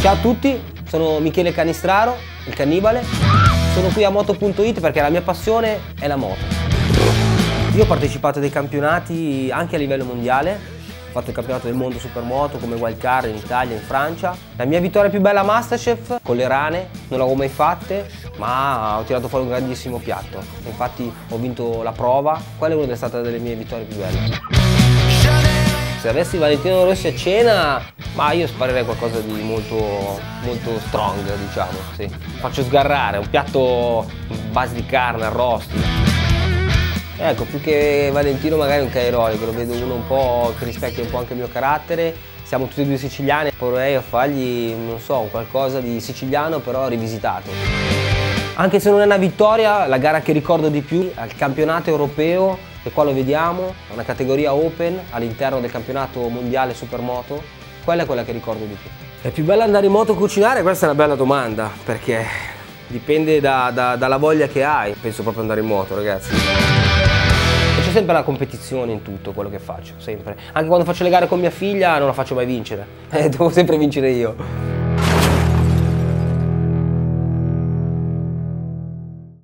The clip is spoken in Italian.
Ciao a tutti, sono Michele Canistraro, il cannibale. Sono qui a moto.it perché la mia passione è la moto. Io ho partecipato a dei campionati anche a livello mondiale, ho fatto il campionato del mondo supermoto come wildcard in Italia, in Francia. La mia vittoria più bella a Masterchef con le rane, non l'avevo mai fatte, ma ho tirato fuori un grandissimo piatto. Infatti ho vinto la prova, quella è una delle delle mie vittorie più belle. Se avessi Valentino Rossi a cena, ma io sparerei qualcosa di molto, molto strong, diciamo, sì. Faccio sgarrare, un piatto base di carne, arrosti. Ecco, più che Valentino magari un Cairoli, che lo vedo uno un po' che rispecchia un po' anche il mio carattere. Siamo tutti e due siciliani, vorrei fargli, non so, qualcosa di siciliano però rivisitato. Anche se non è una vittoria, la gara che ricordo di più il campionato europeo e qua lo vediamo, una categoria open all'interno del campionato mondiale supermoto, quella è quella che ricordo di più. È più bello andare in moto a cucinare? Questa è una bella domanda, perché dipende da, da, dalla voglia che hai, penso proprio andare in moto ragazzi. C'è sempre la competizione in tutto quello che faccio, sempre. Anche quando faccio le gare con mia figlia non la faccio mai vincere, eh, devo sempre vincere io.